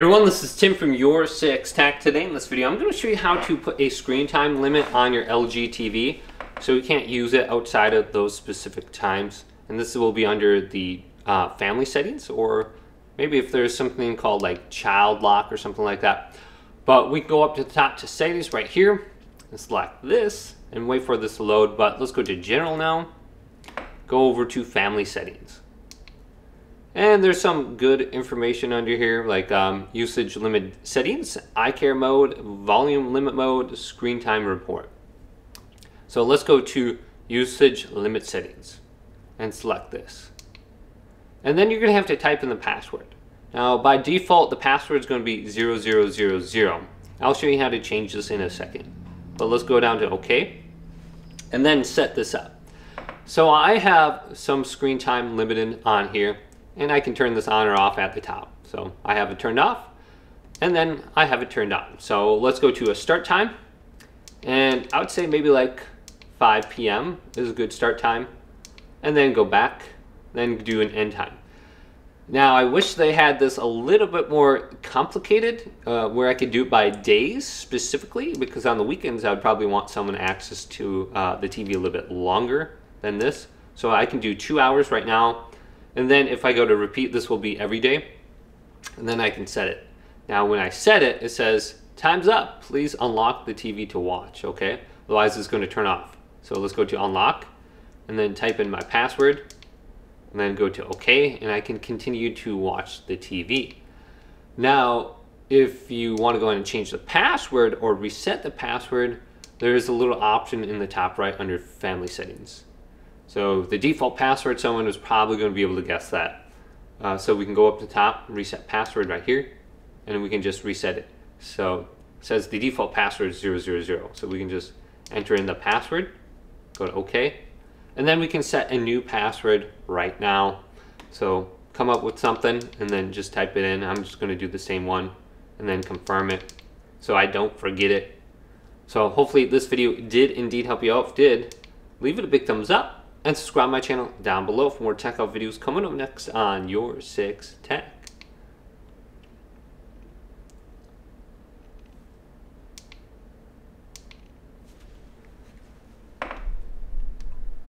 Everyone, this is Tim from Your 6 Tech. Today in this video, I'm going to show you how to put a screen time limit on your LG TV so you can't use it outside of those specific times. And this will be under the uh, family settings or maybe if there's something called like child lock or something like that. But we go up to the top to settings right here and select this and wait for this to load. But let's go to general now, go over to family settings. And there's some good information under here like um, usage limit settings, eye care mode, volume limit mode, screen time report. So let's go to usage limit settings and select this. And then you're going to have to type in the password. Now by default the password is going to be 0000. I'll show you how to change this in a second. But let's go down to OK and then set this up. So I have some screen time limited on here and I can turn this on or off at the top. So I have it turned off and then I have it turned on. So let's go to a start time and I would say maybe like 5 p.m. is a good start time and then go back then do an end time. Now I wish they had this a little bit more complicated uh, where I could do it by days specifically because on the weekends I would probably want someone access to uh, the TV a little bit longer than this. So I can do two hours right now and then if I go to repeat, this will be every day. And then I can set it. Now when I set it, it says, time's up. Please unlock the TV to watch, okay? Otherwise it's going to turn off. So let's go to unlock and then type in my password and then go to OK and I can continue to watch the TV. Now, if you want to go ahead and change the password or reset the password, there is a little option in the top right under family settings. So the default password, someone is probably going to be able to guess that. Uh, so we can go up to top, reset password right here, and we can just reset it. So it says the default password is 000. So we can just enter in the password, go to OK, and then we can set a new password right now. So come up with something and then just type it in. I'm just going to do the same one and then confirm it so I don't forget it. So hopefully this video did indeed help you out. If did, leave it a big thumbs up and subscribe my channel down below for more tech out videos coming up next on Your 6 Tech.